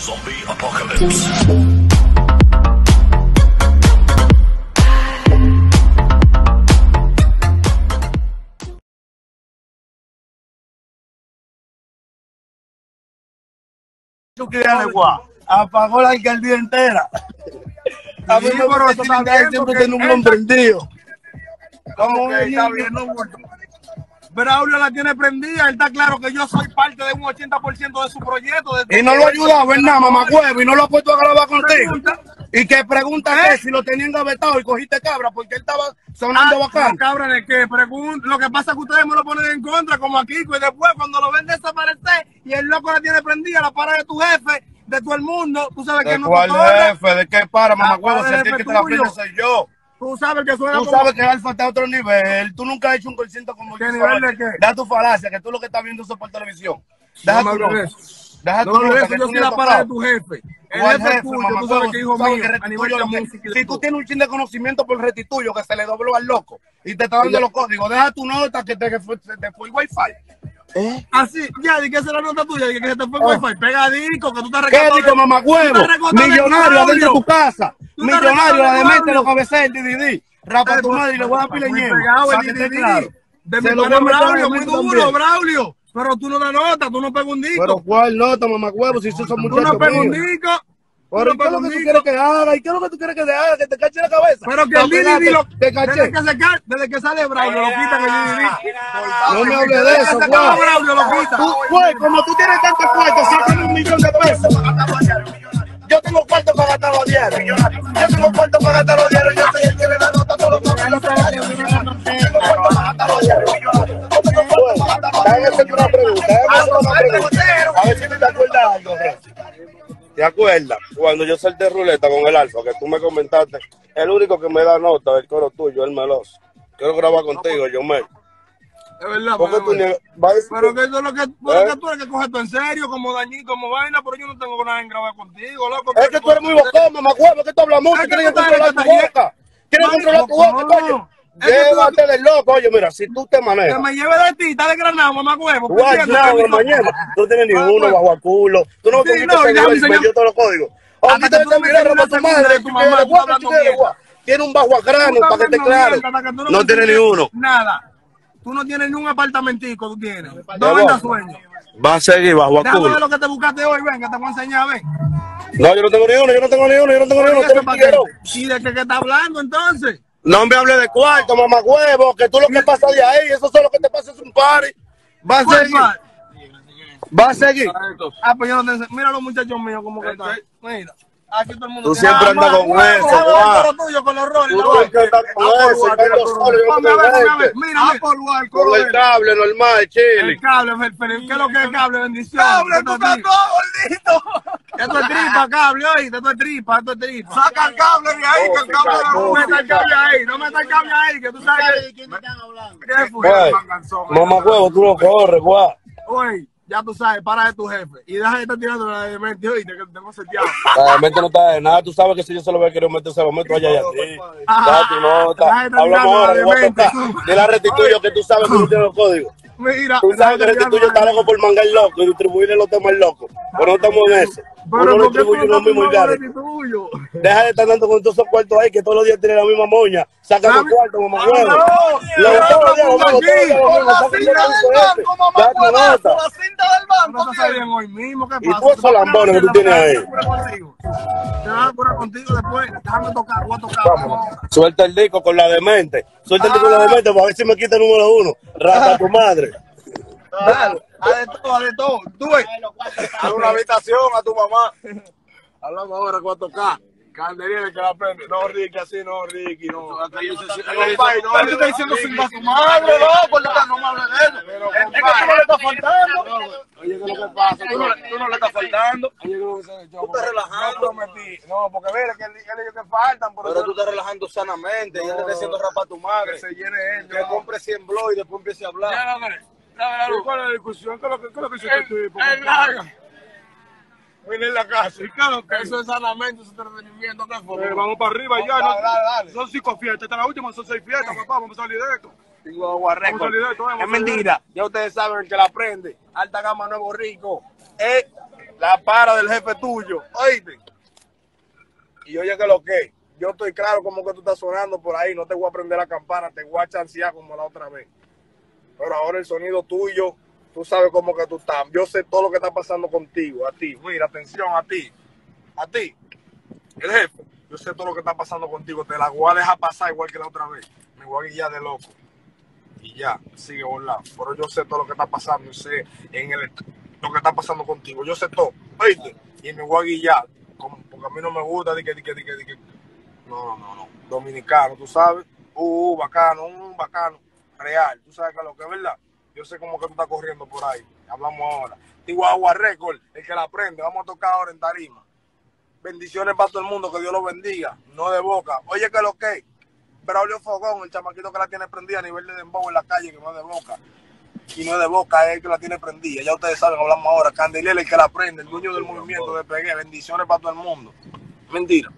Zombie Apocalypse. Apagó la alcaldía entera. A mí me siempre porque tiene un hombre prendido. ¿Cómo Ok, que Braulio la tiene prendida. Él está claro que yo soy parte de un 80% de su proyecto. Y no lo ha ayudado en nada, mamagüevo, y no lo ha puesto a grabar contigo. Pregunta. Y que pregunta ¿Eh? que si lo tenían gavetado y cogiste cabra porque él estaba sonando Ah, bacán. cabra de qué? Pregun- Lo que pasa es que ustedes me lo ponen en contra, como aquí, y después cuando lo ven desaparecer y el loco la tiene prendida, la para de tu jefe, de todo el mundo, tú sabes que ¿De no cuál jefe? ¿De qué para, para Si el que te la prende soy yo. Tú sabes que suena Tú como... sabes que Alfa está a otro nivel. Tú nunca has hecho un concierto como ¿Qué yo. nivel de qué? Deja tu falacia, que tú lo que estás viendo eso por televisión. Deja No tu de. Deja tu No, no, eso yo soy la para de tu jefe. El ¿Cuál jefe jefe, tuyo, tú sabes que hijo Tú sabes mío, que a nivel restituyo de música de Si tú tienes un chin de conocimiento por restituyo que se le dobló al loco y te está dando los códigos, deja tu nota que te, que fue, se te fue el wifi. Así, ya, di que esa es la nota tuya, di que se te fue el Ah. wifi. Pegadico, que tú estás ¿Qué de- estás recatado de Millonario adentro de tu casa. Millonario, la de demente Braulio. lo cabecea el DDD. Rapa tu madre y le voy a dar pile. De mi Braulio, muy duro. Braulio. Pero tú no das nota, tú no pegas un disco. Pero ¿cuál nota, mamagüevo? Si esos son tú no muchachos pegas un disco. tú Pero no ¿y ¿qué es lo que tú quieres que haga? ¿Y qué es lo que tú quieres que te haga? Que te cache la cabeza. Pero que el pegarte, lo, Te desde caché. que, se desde que sale Braulio lo quitan el DDD. No me hables de Desde eso, Juan. Braulio lo quitan. Güey, como tú tienes tanto cuarto, sácame un millón de pesos. Yo tengo cuarto para gastar los diarios. Yo tengo cuarto para gastar los diarios. Yo soy el que le da nota a todos los. Yo tengo cuarto para gastar los diarios. Hacerte una pregunta. Déjame hacerte una pregunta. A ver si tú te acuerdas algo. ¿Te acuerdas cuando yo salté ruleta con el Alfa, que tú me comentaste? El único que me da nota del coro tuyo, el Meloso. Quiero grabar contigo, yo me. Es verdad, ¿Por qué pero- tú niegas? Pero que eso es lo que, ¿Eh? que tú eres que coges esto en serio, como dañín, como vaina, pero yo no tengo nada en grabar contigo, loco. Es que tú eres muy bocón, mamá huevo, que tú hablas mucho, Es que tienes que tú sabes controlar tu boca. Ay, controlar tu boca, coño. Que Llévate del loco, oye, mira, si tú te Que manejas. me lleve de ti, está de granado, mamá huevo. ¿tú Guay, entiendes? no, Que mi- mañana. Tú no tienes ni uno bajo a culo. Tú no Sí, cogiste no, ese y déjame nivel y enseñar- me dio todos los códigos. Hasta Aquí que te me mirando para tu madre. tu mamá, tú. Tiene un bajo a grano, para que hablando claro. que No tiene ni uno. Nada. Tú no tienes ni un apartamentico, tú tienes. Ya ¿Dónde voy. andas sueño? Va a seguir bajo a culo. lo que te buscaste hoy, venga, te voy a enseñar, ven. No, yo no tengo ni uno, yo no tengo ni uno, yo no tengo ni uno. ¿Y de qué, qué está hablando entonces? No me hable de cuarto, mamá huevo, que tú lo que pasa de ahí, eso solo lo que te pasa es un party. Va a ¿Cuál seguir. Va a seguir. Ah, pues yo no te Mira los muchachos míos como que están. Mira. Aquí todo el mundo Tú siempre Ah, andas con eso, Juan. tuyo, con los. Tú siempre andas con Ah, eso, mira. Mira, Ah, mira. Con el cable normal, chile. El cable, ¿qué es lo que es cable? Bendición. Cable, tú es estás todo gordito. Esto es tripa, cable, oíste, esto es tripa, esto es tripa. Saca el cable de ahí, que el cable de la No meta el cable ahí, no meta el cable ahí, que tú sabes que... ¿Qué fue? Mamá huevo, tú lo corres, guau. Oye, ya tú sabes, para de tu jefe. Y deja de estar tirando la de mente, oíste, que te tengo seteado. La mente no está de nada, tú sabes que si yo se lo voy a querer meter, se lo meto allá y a ti. Estar Hablamos ahora, la que voy a tocar. Restituyo que tú sabes que tú tienes los códigos. Mira, Tú sabes que restituyo está loco por mangar loco y distribuirle los temas locos. Pero no estamos en eso. Pero Uno le ¿por qué tú distribuye no y tomando tuyo? Deja de estar dando con todos esos cuartos ahí que todos los días tiene la misma moña. Saca los ¿Sabe? cuartos, mamá Ah, huevo. mamá, Con la cinta del banco, mamá, tu la cinta del No banco, te está tiene. bien hoy mismo, ¿qué ¿Y tú esos lambones que tú tienes ahí? Te vas a curar contigo. Después. Déjame tocar, voy a tocar. Suelta el disco con la demente. Suelta el disco con la demente para ver si me quita el número uno. Rata tu madre. Dale, haz de todo, haz de todo. Tú ves. Haz una habitación a tu mamá. Hablamos ahora 4K. Caldería que la prende. No, Ricky, así no, Ricky, no. Pero tú estás diciendo sin a tu madre, loco. No, no me hables de eso. Es que tú no le estás faltando. Oye, ¿qué es lo que pasa? Tú no, tú no le estás faltando. Oye, ¿qué es lo que Tú estás relajando. Yo. No, porque mira que el ellos que faltan. Por Pero tú estás relajando sanamente. Ella te está haciendo rapar a tu que madre. se llene él. Que compre 100 blogs y después empiece a hablar. ¿Cuál es la discusión? ¿Qué es lo que, qué es lo que hizo este tipo? Él larga. Vine en la casa. ¿Y que eso es sanamente, eso es entretenimiento. ¿Qué fue? Eh, vamos para arriba ya. Dale, ¿no? dale, dale. Son cinco fiestas. Esta es la última, son seis fiestas, papá. Vamos a salir de esto. Tengo agua récord. Vamos a salir de esto, vamos Es mentira. Ya ustedes saben el que la prende. Alta gama nuevo rico. Es La para del jefe tuyo. Oíste. Y oye que lo que. Yo estoy claro como que tú estás sonando por ahí. No te voy a prender la campana. Te voy a chancear como la otra vez. Pero ahora el sonido tuyo. Tú sabes cómo que tú estás. Yo sé todo lo que está pasando contigo. A ti. Mira, atención a ti. A ti. El jefe. Yo sé todo lo que está pasando contigo. Te la voy a dejar pasar igual que la otra vez. Me voy a guiar de loco y ya, sigue volando. Pero yo sé todo lo que está pasando, yo sé en el, lo que está pasando contigo, yo sé todo, ¿oíste? Y me voy a guiar, como, porque a mí no me gusta, di que, di que, di que. No, no, no, dominicano, tú sabes, uh, bacano, un bacano, real, tú sabes que lo que es verdad, yo sé cómo que tú estás corriendo por ahí, hablamos ahora. Digo, agua récord, el que la aprende, vamos a tocar ahora en tarima. Bendiciones para todo el mundo, que Dios lo bendiga, no de boca. Oye, que lo que Braulio Fogón, el chamaquito que la tiene prendida a nivel de dembow en la calle, que no es de boca. Y no es de boca, es el que la tiene prendida. Ya ustedes saben, hablamos ahora. Candeliel, el que la prende, el dueño del movimiento de Pegué. Bendiciones para todo el mundo. Mentira.